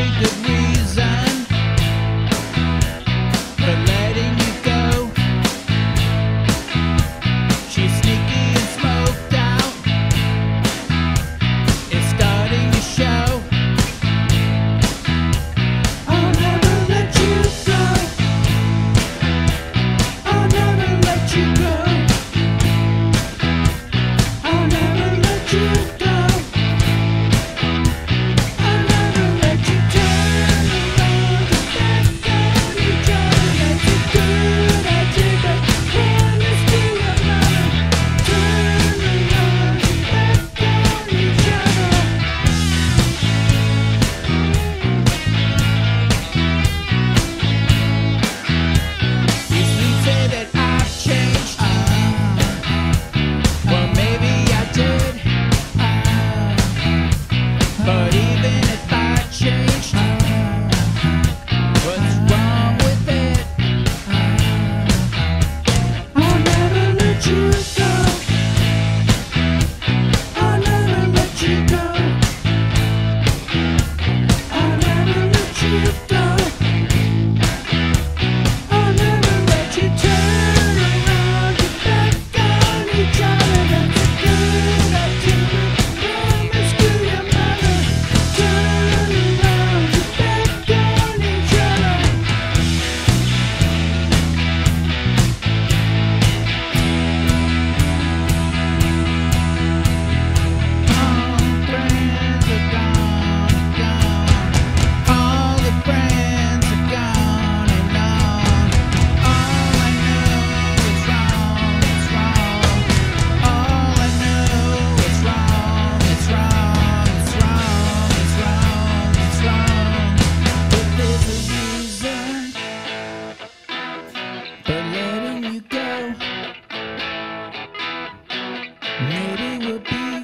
every day. You but letting you go maybe will be